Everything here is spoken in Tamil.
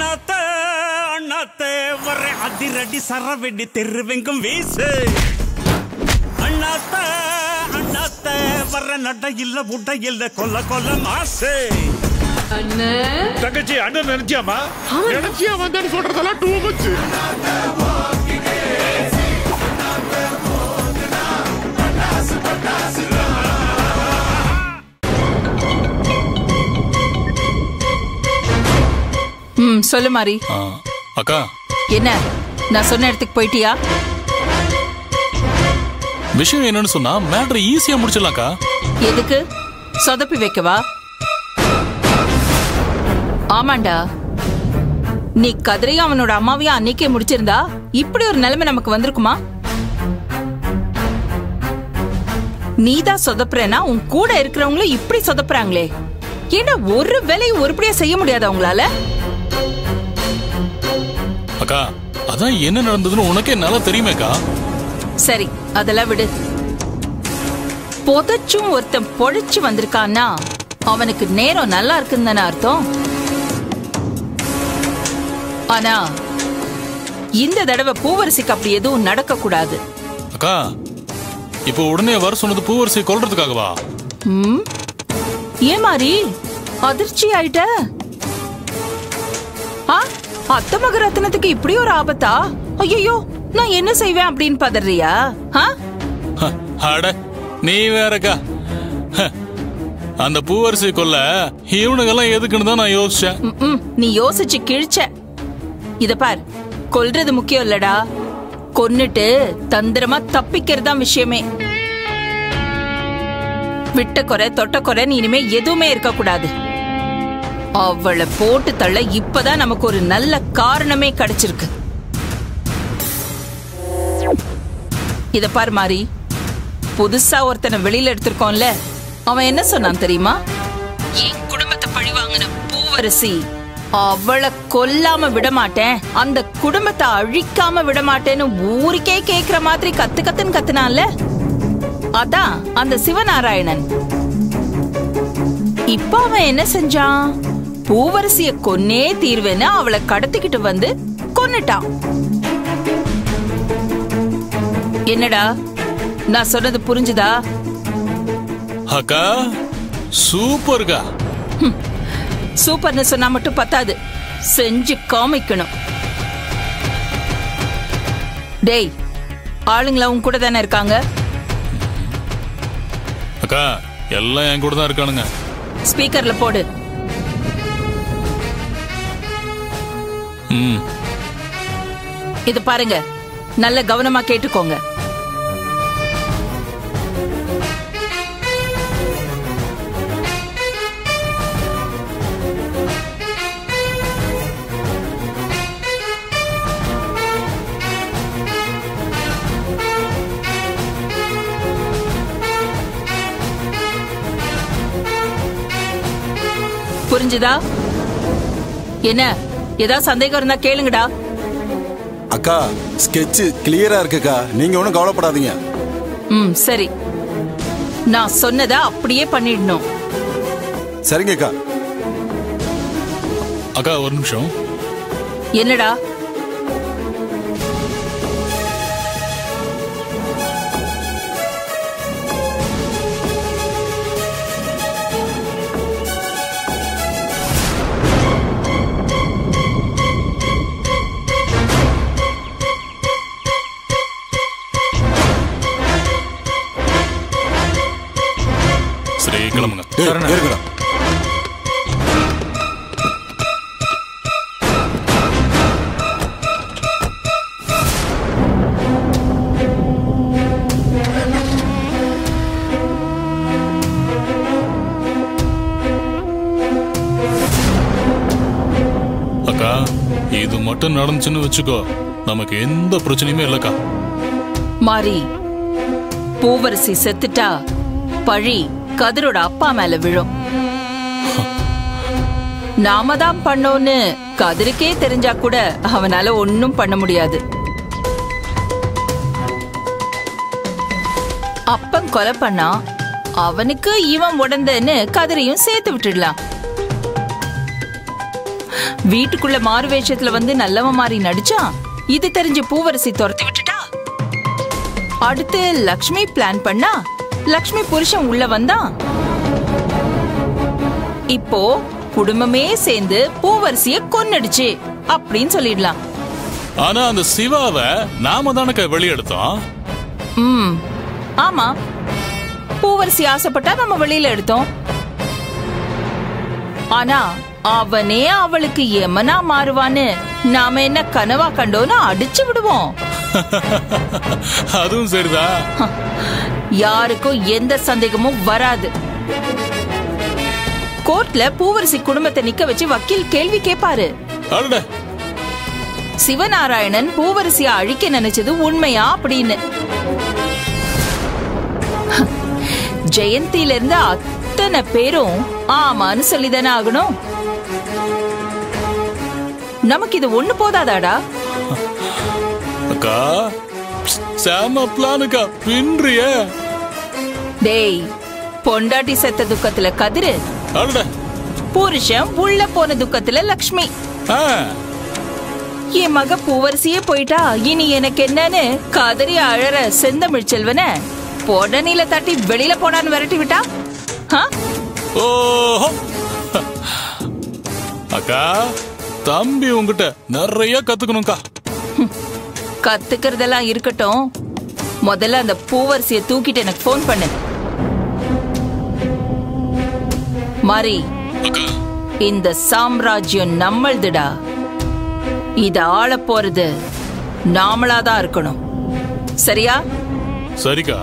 அண்ணாத்த அண்ணாத்த வர அதிரடி சரவெடி தெருவெங்கும் வீசு. அண்ணாத்த அண்ணாத்த வர நட இல்ல உட இல்ல கொல்ல கொல்ல மாசு தங்கச்சி அண்ணன் நினைச்சியாமா நினைச்சியா வந்தேன்னு சொல்றதெல்லாம் டூ மச். ம் சொல்லு ஆ, அக்கா. என்ன? நான் சொன்ன இடத்துக்கு போயிட்டியா? விஷயம் என்னன்னு சொன்னா மேட்ரு ஈஸியா முடிச்சிடலாம்க்கா எதுக்கு? சொதப்பி வைக்கவா? ஆமாண்டா. நீ கதிரையும் அவனோட அம்மாவையும் அன்னைக்கே முடிச்சிருந்தா இப்படி ஒரு நிலைமை நமக்கு வந்திருக்குமா? நீதான் சொதப்புறேன்னா உன் கூட இருக்கிறவங்களும் இப்படி சொதப்புறாங்களே. ஏன்னா ஒரு வேலையும் உருப்படியா செய்ய முடியாதா உங்களால அக்கா அதான் என்ன நடந்ததுன்னு உனக்கே நல்லா தெரியுமேக்கா சரி அதெல்லாம் விடு. புதைச்சும் ஒருத்தன் பொழைச்சு வந்திருக்கான்னா அவனுக்கு நேரம் நல்லா இருக்குன்னு தானே அர்த்தம்? ஆனா இந்த தடவை பூவரசிக்கு அப்படி எதுவும் நடக்க கூடாது அக்கா இப்போ உடனே வர சொன்னது பூவரசியை கொல்றதுக்காகவா? ஏன் மாதிரி அதிர்ச்சி ஆயிட்ட? அத்த மகரத்னத்துக்கு இப்படி ஒரு ஆபத்தா? ஐயோ நான் என்ன செய்வேன் அப்படின்னு பதறியா? அட நீ வேறக்கா. அந்த பூவரசி கொல்ல இவனுங்கெல்லாம் எதுக்குன்னு தான் நான் யோசிச்சேன். நீ யோசிச்சு கிழிச்ச. இத பார் கொல்றது முக்கியம் இல்லடா. கொன்னுட்டு தந்திரமா தப்பிக்கிறது தான் விஷயமே. விட்ட குறை தொட்ட குறை நீ இனிமே எதுவுமே இருக்க கூடாது அவளை போட்டு தள்ள இப்பதான் நமக்கு ஒரு நல்ல காரணமே கிடைச்சிருக்கு. இத பார் மாறி. புதுசா ஒருத்தனை வெளியில எடுத்திருக்கோம்ல. அவன் என்ன சொன்னான் தெரியுமா? என் குடும்பத்தை பழி வாங்கின பூவரசி. அவளை கொல்லாம விடமாட்டேன். அந்த குடும்பத்தை அழிக்காம விட மாட்டேன்னு ஊருக்கே கேக்குற மாதிரி கத்து கத்துன்னு கத்துனான்ல. அதான் அந்த சிவநாராயணன். இப்ப அவன் என்ன செஞ்சான்? பூவரசிய கொன்னே தீர்வேன்னு அவளை கடத்திக்கிட்டு வந்து கொன்னுட்டான் என்னடா? நான் சொன்னது புரிஞ்சுதா? அக்கா சூப்பர்க்கா. சூப்பர்னு சொன்னா மட்டும் பத்தாது. செஞ்சு காமிக்கணும். டேய் ஆளுங்களா உன் கூட தானே இருக்காங்க? அக்கா எல்லாம் என் கூட தான் இருக்கானுங்க. ஸ்பீக்கர்ல போடு. இது பாருங்க. நல்ல கவனமா கேட்டுக்கோங்க. புரிஞ்சுதா? என்ன? ஏதாவது சந்தேகம் இருந்தா கேளுங்கடா. அக்கா ஸ்கெட்ச் கிளியரா இருக்குக்கா. நீங்க ஒன்றும் கவலைப்படாதீங்க. ம் சரி. நான் சொன்னதை அப்படியே பண்ணிடணும். சரிங்கக்கா அக்கா ஒரு நிமிஷம். என்னடா? சரி கிளம்புங்க இருக்குடா அக்கா இது மட்டும் நடந்துச்சுன்னு வச்சுக்கோ நமக்கு எந்த பிரச்சனையுமே இல்லக்கா மாறி பூவரசி செத்துட்டா பழி கதிரோட அப்பா மேல விழும். நாம தான் பண்ணோன்னு கதிருக்கே தெரிஞ்சா கூட அவனால ஒன்னும் பண்ண முடியாது. அப்பன் கொலை பண்ணா அவனுக்கு இவன் உடந்தன்னு கதிரையும் சேர்த்து விட்டுடலாம். வீட்டுக்குள்ள மாறு வேஷத்துல வந்து நல்லவன் மாதிரி நடிச்சா இது தெரிஞ்சு பூவரசி துரத்தி விட்டுட்டா? அடுத்து லக்ஷ்மி பிளான் பண்ணா லக்ஷ்மி புருஷன் உள்ள வந்தான் இப்போ குடும்பமே சேர்ந்து பூவரசிய கொன்னுடுச்சு அப்படின்னு சொல்லிடலாம். ஆனா அந்த சிவாவை நாம தானக்கா வெளியெடுத்தோம்? ம் ஆமா. பூவரசி ஆசைப்பட்டா நம்ம வெளியில எடுத்தோம். ஆனா அவனே அவளுக்கு எமனா மாறுவான்னு நாம என்ன கனவா கண்டோன்னு அடிச்சு விடுவோம். அதுவும் சரிதான் யாருக்கும் எந்த சந்தேகமும் வராது. கோர்ட்ல பூவரசி குடும்பத்தை நிக்க வச்சு வக்கீல் கேள்வி கேட்பாரு சிவநாராயணன் பூவரசிய அழிக்க நினைச்சது உண்மையா அப்படின்னு. ஜெயந்தில இருந்து அத்தனை பேரும் ஆமான்னு சொல்லிதானே ஆகணும். நமக்கு இது ஒண்ணு போதாதாடா? அக்கா செம பிளானுக்கா பின்றிய. டேய் பொண்டாட்டி செத்த துக்கத்துல கதிரு. புருஷன் உள்ள போன துக்கத்துல லக்ஷ்மி. என் மக பூவரசியே போயிட்டா இனி எனக்கு என்னன்னு கதறி அழற செந்தமிழ் செல்வன பொடனில தட்டி வெளியில போடான்னு விரட்டி விட்டா? அக்கா தம்பி உங்ககிட்ட நிறைய கத்துக்கணும்க்கா. கத்துக்கிறதெல்லாம் இருக்கட்டும். முதல்ல அந்த பூவரசிய தூக்கிட்டு எனக்கு ஃபோன் பண்ணு. மாரி இந்த சாம்ராஜ்யம் நம்மள்துடா. இத ஆள போறது நாமளாதான் இருக்கணும். சரியா? சரிக்கா.